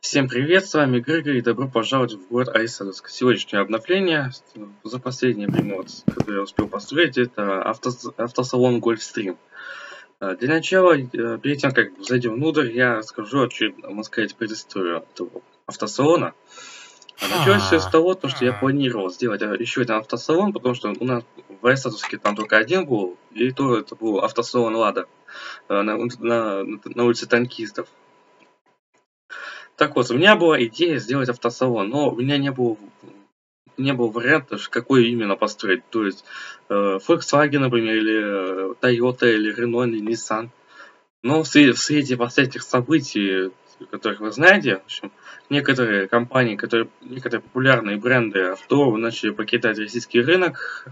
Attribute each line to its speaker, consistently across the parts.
Speaker 1: Всем привет, с вами Григорий, и добро пожаловать в город Айсадовск. Сегодняшнее обновление за последнее время, вот, которое я успел построить, это авто, автосалон Гольфстрим. А, для начала, э, перед тем, как зайдем внутрь, я расскажу, можно сказать, предысторию этого автосалона. А началось все с того, то, что я планировал сделать э, еще один автосалон, потому что у нас в Айсадовске там только один был, и то это был автосалон Лада э, на, на, на улице танкистов. Так вот, у меня была идея сделать автосалон, но у меня не было не было варианта, какой именно построить. То есть э, Volkswagen, например, или э, Toyota, или Renault, или Nissan. Но в, свете последних событий, которых вы знаете, в общем, некоторые компании, которые, некоторые популярные бренды авто начали покидать российский рынок.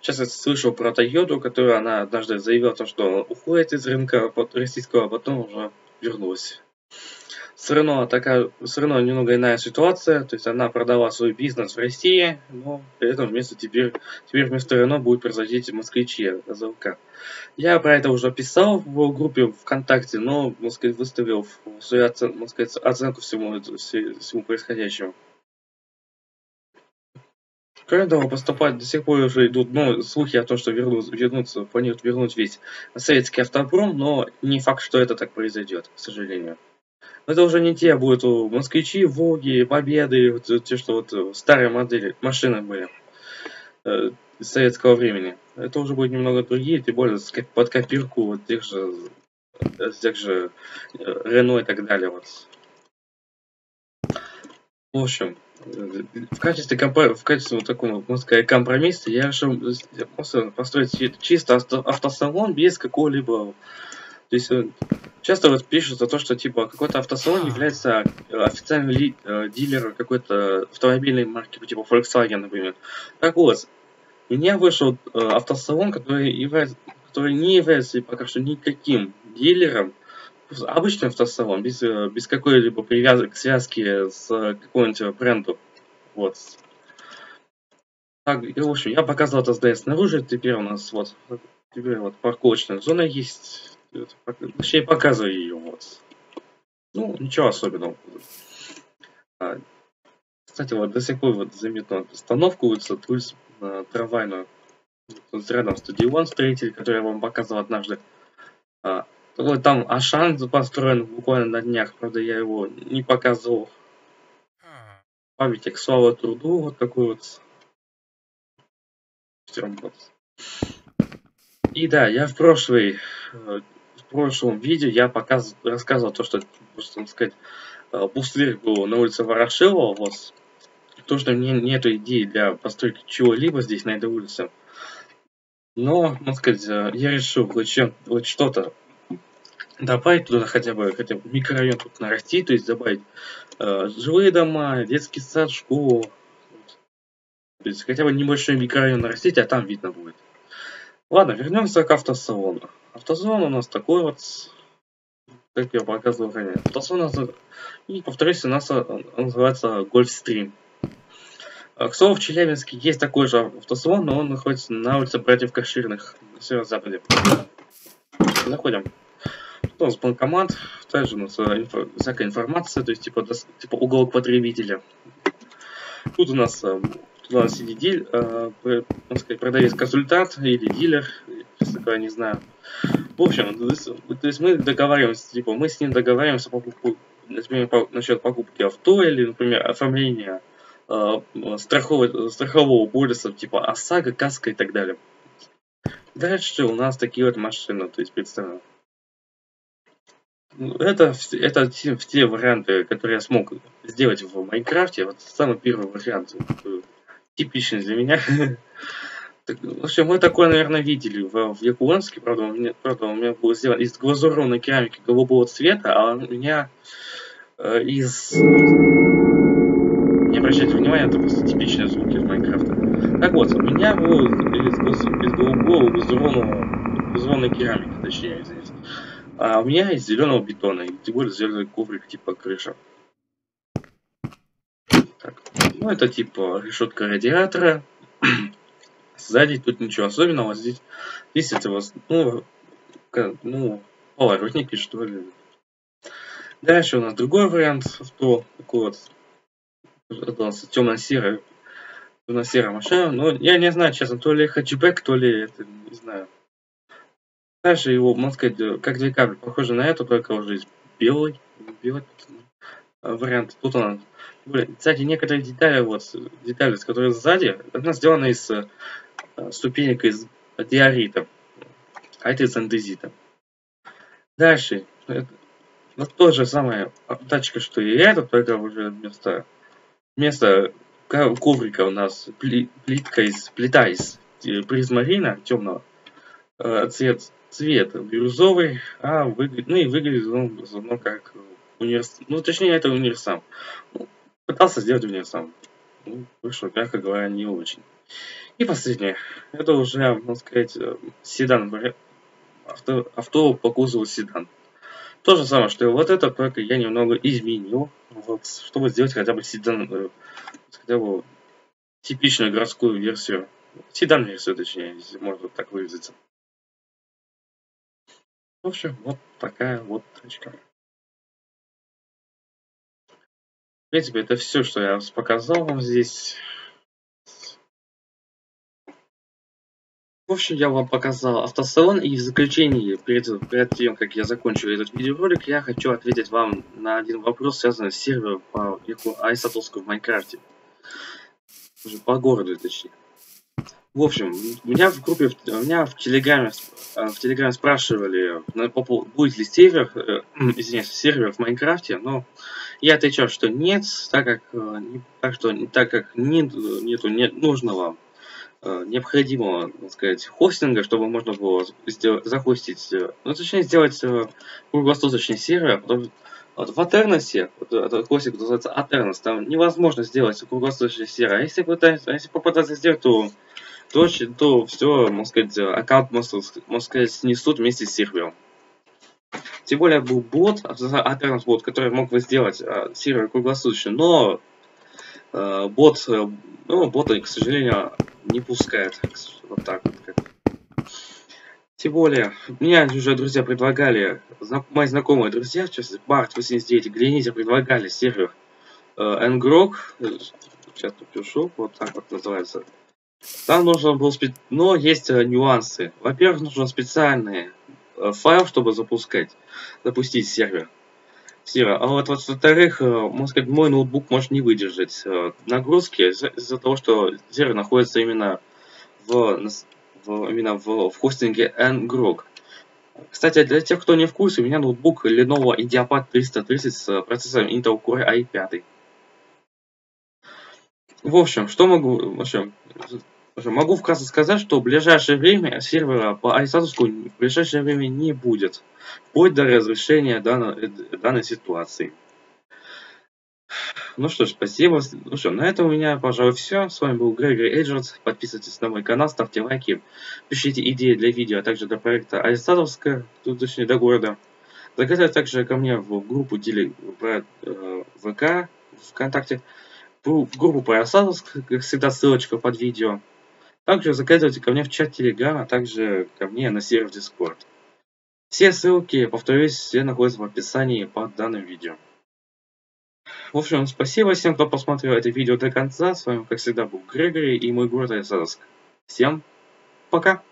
Speaker 1: Сейчас я слышал про Toyota, которая она однажды заявила, что уходит из рынка российского, а потом уже вернулась. С Рено такая, с Рено немного иная ситуация, то есть она продала свой бизнес в России, но при этом вместо теперь, теперь вместо Рено будет производить москвичи АЗЛК. Я про это уже писал в группе ВКонтакте, но, можно выставил свою оцен, можно оценку всему, всему происходящему. Кроме того, поступать до сих пор уже идут ну, слухи о том, что вернут, вернутся, планируют вернуть весь советский автопром, но не факт, что это так произойдет, к сожалению. Это уже не те будут москвичи, Волги, Победы, вот, те, что вот э, старые модели, машины были э, советского времени. Это уже будет немного другие, тем более под копирку вот тех же, э, тех же э, Рено и так далее. Вот. В общем, в качестве, в качестве вот такого, можно сказать, компромисса я решил построить чисто автосалон без какого-либо то есть э, часто вот пишут за то, что типа какой-то автосалон является э, официальным ли, э, дилером какой-то автомобильной марки, типа Volkswagen, например. Так вот, у меня вышел э, автосалон, который, является, который не является пока что никаким дилером, обычный автосалон, без, э, без какой-либо привязки к связке с каким-нибудь брендом. Вот. Так, и, в общем, я показывал это здание снаружи, теперь у нас вот, теперь вот парковочная зона есть, Точнее, показывай ее. Вот. Ну, ничего особенного. А, кстати, вот до сих пор вот заметно остановку улица Тульс на трамвайную. Тут рядом стадион строитель, который я вам показывал однажды. А, вот там Ашан построен буквально на днях, правда я его не показывал. Памятник слава труду, вот такой вот. вот. И да, я в прошлый э, прошлом видео я показывал, рассказывал то, что, можно сказать, э, пустырь был на улице Ворошилова, вот, то, что мне нету идеи для постройки чего-либо здесь, на этой улице. Но, можно сказать, э, я решил хоть, что-то добавить туда хотя бы, хотя бы микрорайон тут нарастить, то есть добавить э, жилые дома, детский сад, школу. То есть хотя бы небольшой микрорайон нарастить, а там видно будет. Ладно, вернемся к автосалону. Автозон у нас такой вот, как я показывал ранее. Автозон и повторюсь, у нас он называется Гольфстрим. К слову, в Челябинске есть такой же автосалон, но он находится на улице Братьев Каширных, на северо-западе. Заходим. Тут у нас банкомат, также у нас инфо, всякая информация, то есть типа, типа уголок потребителя. Тут у нас э, нас сидит диль, э, сказать, продавец-консультант или дилер, честно говоря, не знаю. В общем, то есть мы договариваемся, типа, мы с ним договариваемся по покупку, например, по, насчет покупки авто или, например, оформления э, страхового, страхового полиса, типа ОСАГО, КАСКО и так далее. Дальше у нас такие вот машины, то есть представим. Это, это те, те варианты, которые я смог сделать в Майнкрафте. Вот самый первый вариант, типичный для меня. Так, общем, мы такое, наверное, видели в, в Якутске, правда, у правда, у меня было сделано из глазурованной керамики голубого цвета, а у меня э, из... Не обращайте внимания, это просто типичные звуки из Майнкрафта. Так вот, у меня было из, из голубого глазурованной керамики, точнее, извините. А у меня из зеленого бетона, и тем более зеленый коврик типа крыша. Так. Ну, это типа решетка радиатора. Сзади тут ничего особенного. Здесь, здесь это, ну, ну, поворотники, что ли. Дальше у нас другой вариант авто, такой вот, у нас темно-серый, темно-серая машина, но я не знаю, честно, то ли хэтчбэк, то ли это, не знаю. Дальше его, можно сказать, как две капли, похоже на эту, только уже белый, белый вариант. Тут она кстати, некоторые детали, вот, детали, которые сзади, она сделана из э, ступенек из диорита, а это из андезита. Дальше, это, вот то же самое тачка, что и это, только уже вместо, вместо коврика у нас плитка из, плита из э, призмарина темного, э, цвет, цвет бирюзовый, а выглядит, ну и выглядит он заодно как универсам, ну точнее это универсам. Ну, Пытался сделать меня сам. Ну, вышло, мягко говоря, не очень. И последнее. Это уже, можно сказать, э, седан. Авто, авто по кузову седан. То же самое, что и вот это, только я немного изменил, вот, чтобы сделать хотя бы седан, э, хотя бы типичную городскую версию. Седан-версию, точнее, если можно так выразиться. В общем, вот такая вот тачка. Принципе, это все, что я показал вам здесь. В общем, я вам показал автосалон, и в заключении, перед, перед тем, как я закончу этот видеоролик, я хочу ответить вам на один вопрос, связанный с сервером по Айсатовску в Майнкрафте. По городу, точнее. В общем, меня в группе, меня в Телеграме, э, в Телеграме спрашивали, будет ли сервер, э, извиняюсь, сервер в Майнкрафте, но я отвечал, что нет, так как, э, так что, так как нет, нету нет нужного необходимого, так сказать, хостинга, чтобы можно было сделать, захостить, ну, точнее, сделать круглосуточный сервер, а потом вот в Атерносе, вот этот хостинг называется Атернос, там невозможно сделать круглосуточный сервер. А если, пытаться, а если попытаться сделать, то то, то все, можно сказать, аккаунт, можно сказать, снесут вместе с сервером. Тем более был бот, Aternos бот, который мог бы сделать э, сервер круглосуточно, но э, бот, э, ну, бота, к сожалению, не пускает. Вот так вот. Как. Тем более, меня уже друзья предлагали, мои знакомые друзья, сейчас Барт 89 Гленизер предлагали сервер э, Ngrok, сейчас напишу, вот так вот называется, там нужно было... Спе... Но есть э, нюансы. Во-первых, нужно специальный э, файл, чтобы запускать, запустить сервер. сервер. А вот, во-вторых, э, можно сказать, мой ноутбук может не выдержать нагрузки из-за из того, что сервер находится именно в, в, именно в, в хостинге ngrok. Кстати, для тех, кто не в курсе, у меня ноутбук Lenovo IdeaPad 330 с процессором Intel Core i5. В общем, что могу... В общем, Могу вкратце сказать, что в ближайшее время сервера по Айсатуску в ближайшее время не будет, вплоть до разрешения данной, данной ситуации. Ну что ж, спасибо. Ну что, на этом у меня, пожалуй, все. С вами был Грегори Эйджерт. Подписывайтесь на мой канал, ставьте лайки, пишите идеи для видео, а также для проекта Аристатовска, тут точнее до города. Заказывайте также ко мне в группу Дили э, ВК, ВКонтакте, группу по Аристатовск, как всегда, ссылочка под видео. Также заказывайте ко мне в чат Telegram, а также ко мне на сервер Discord. Все ссылки, повторюсь, все находятся в описании под данным видео. В общем, спасибо всем, кто посмотрел это видео до конца. С вами, как всегда, был Грегори и мой город Айсадовск. Всем пока!